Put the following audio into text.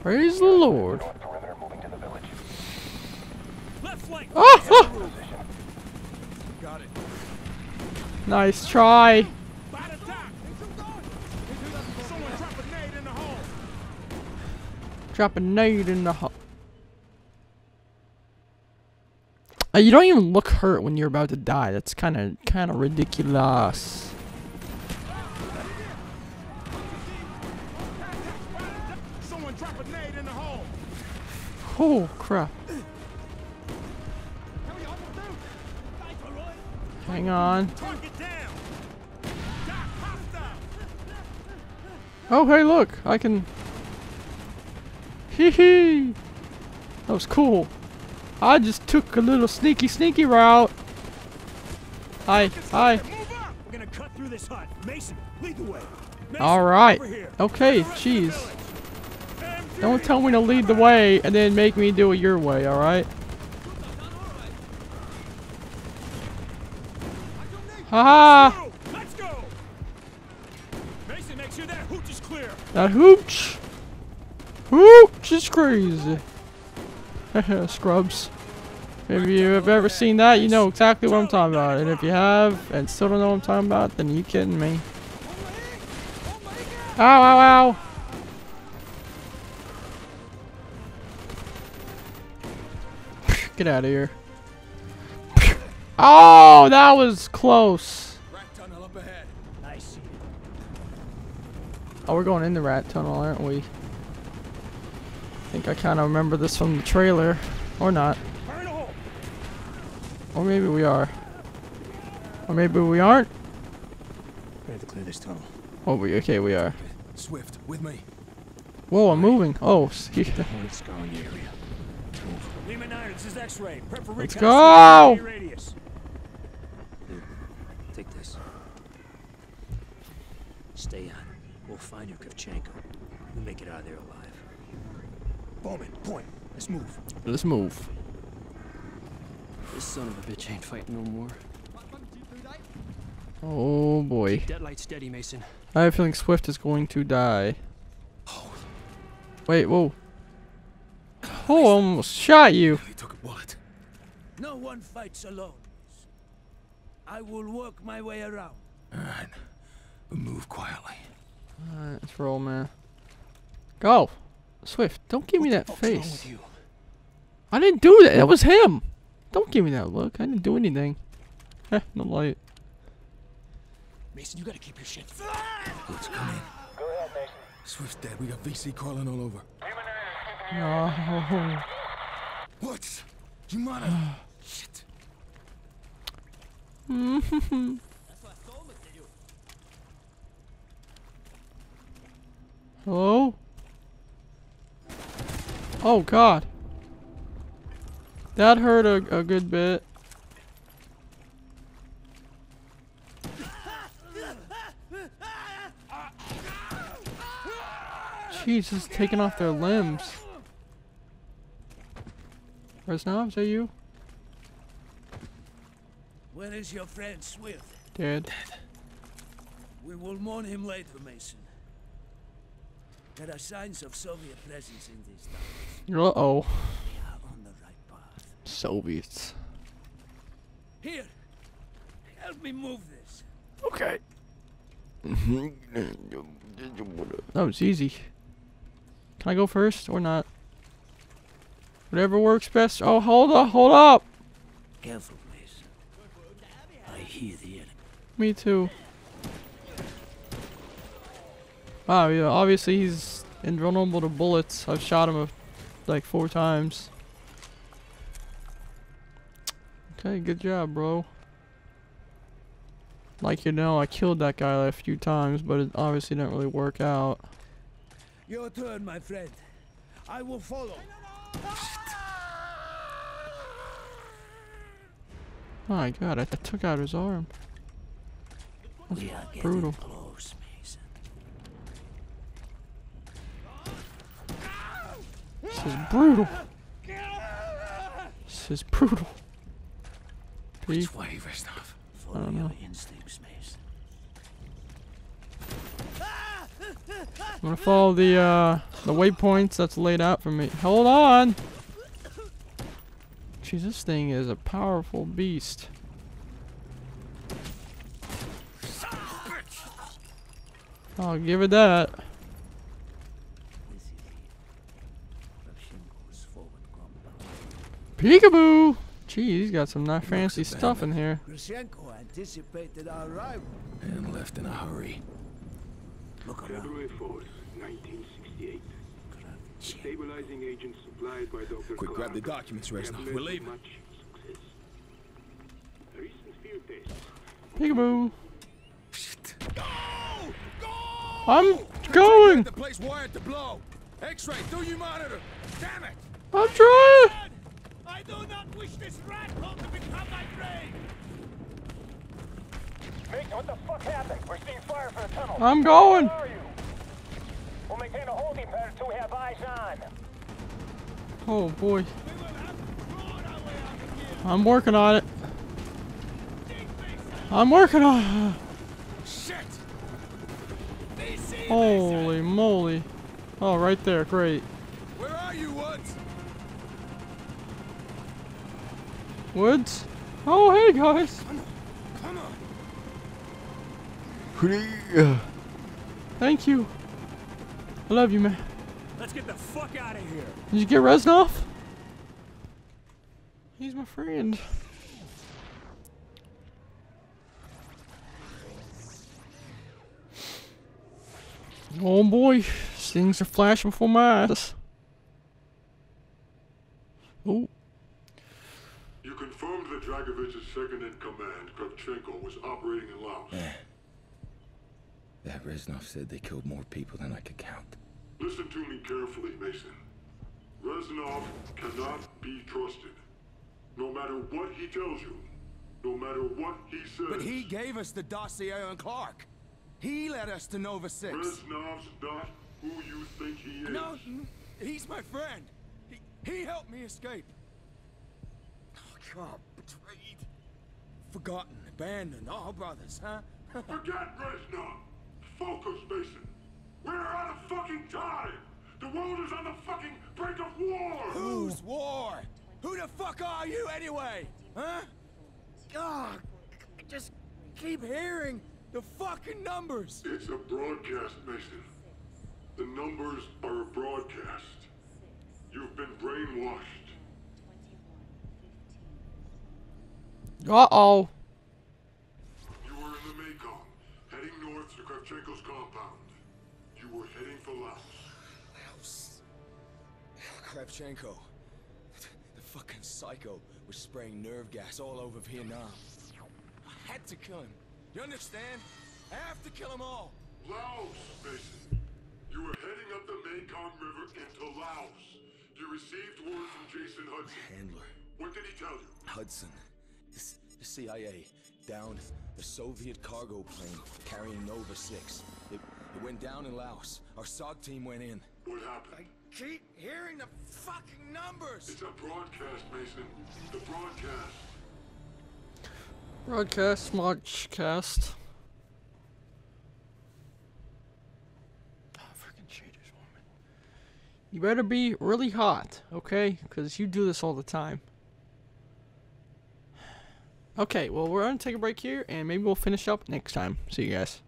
Praise the Lord. Perimeter moving to the village. Left flank. Ah, ah! Got it. Nice try. Bad drop a nade in the hole. Drop a nade in the hole. Uh, you don't even look hurt when you're about to die. That's kind of kind of ridiculous. Oh crap! Hang on. Target down. Doc, hostile. Oh hey, look! I can. Hee hee. That was cool. I just took a little sneaky sneaky route. Hi, hi. We're gonna cut through this hut. Mason, lead the way. All right. Okay, jeez. Don't tell me to lead the way and then make me do it your way, alright? Haha! Let's go. Mason, make sure that hooch is clear. That hooch! Hooch is crazy. Scrubs. If you have ever seen that, you know exactly what I'm talking about. And if you have and still don't know what I'm talking about, then you kidding me. Ow, ow, ow! Get out of here. Oh, that was close. Rat tunnel up ahead. I see it. Oh, we're going in the rat tunnel, aren't we? I think I kind of remember this from the trailer. Or not. Burn a hole. Or maybe we are. Or maybe we aren't. We have to clear this tunnel. Oh, we okay, we are. Swift, with me. Whoa, I'm moving. Oh, Let's go! Stay Radius. Take this. Stay on. We'll find your Kravchenko. We'll make it out of there alive. Bowman, point. Let's move. Let's move. This son of a bitch ain't fighting no more. Oh boy. Keep that light steady, Mason. I have a feeling Swift is going to die. Oh. Wait, whoa. Oh, I almost shot you. He took a bullet. No one fights alone. I will work my way around. Alright. Move quietly. Alright, let's roll, man. Go. Swift, don't give me that What's wrong face. with you? I didn't do that. That was him. Don't give me that look. I didn't do anything. Heh, no light. Mason, you gotta keep your shit. Let's come in. Go ahead, Mason. Swift's dead. We got VC crawling all over. No. What? Mother. Shit. Hello? Oh god. That hurt a, a good bit. Jesus, taking off their limbs. Reznov, is that you? Where is your friend Swift? Dead. We will mourn him later, Mason. There are signs of Soviet presence in these towns. Uh-oh. We are on the right path. Soviets. Here, help me move this. Okay. That was easy. Can I go first or not? Whatever works best. Oh, hold up, hold up. Careful, Mason. I hear the enemy. Me too. Wow, yeah, obviously he's invulnerable to bullets. I've shot him a, like four times. Okay, good job, bro. Like you know, I killed that guy a few times, but it obviously didn't really work out. Your turn, my friend. I will follow. My god, I, I took out his arm. That's we are brutal. close, Mason. This is brutal. This is brutal. Which way, Reznov? Follow your know. instincts, Mason. I'm gonna follow the uh, the waypoints that's laid out for me. Hold on. Jeez, this thing is a powerful beast. I'll give it that. This is it. Kravchenko's forward compound. Peekaboo! Gee, he's got some nice fancy stuff in here. Kravchenko anticipated our arrival. And left in a hurry. Look around. February 4th, 1968. Kravchenko. Stabilizing agent supplied by Dr. Quick, grab the documents, have Reznov. We're to leaving. Much success. Recent field tests Peekaboo! Go! Go! I'm going! The place wired to blow. X-ray, do you monitor? Damn it! I'm trying! I do not wish this rat hole to become my grave! Mason, what the fuck happened? We're seeing fire from the tunnel. I'm going! Where are you? We'll maintain a holding pattern until we have eyes on. Oh boy. We will have to claw our way out of here! I'm working on it. I'm working on Shit! Holy moly. Oh, right there. Great. Where are you, Woods? Woods? Oh, hey guys. Come on. Thank you. I love you, man. Let's get the fuck out of here! Did you get Reznov? He's my friend. Oh boy, things are flashing before my eyes. Oh, You confirmed that Dragovich's second in command, Kravchenko, was operating in Laos. That Reznov said they killed more people than I could count. Listen to me carefully, Mason. Reznov cannot be trusted. No matter what he tells you, no matter what he says. But he gave us the dossier on Clarke. He led us to Nova 6. Reznov's not who you think he is. No, he's my friend. He, he helped me escape. Oh, God, betrayed. Forgotten, abandoned, all brothers, huh? Forget Reznov! Focus, Mason! We're out of fucking time! The world is on the fucking brink of war! Whose war? Who the fuck are you anyway? Huh? God, I just keep hearing the fucking numbers. It's a broadcast, Mason. The numbers are a broadcast. You've been brainwashed. uh-oh. You were in the Mekong, heading north to Kravchenko's compound. You were heading for Laos. Laos. Kravchenko. The fucking psycho was spraying nerve gas all over Vietnam. I had to kill him. You understand? I have to kill them all. Laos, Mason. You were heading up the Mekong River into Laos. You received word from Jason Hudson. Handler. What did he tell you? Hudson. The, the CIA downed the Soviet cargo plane carrying Nova 6. It, it went down in Laos. Our SOG team went in. What happened? I keep hearing the fucking numbers! It's a broadcast, Mason. The broadcast. Broadcast, smudgecast. Oh, ah, freaking shaders, woman. You better be really hot, okay? Because you do this all the time. Okay, well, we're going to take a break here, and maybe we'll finish up next time. See you guys.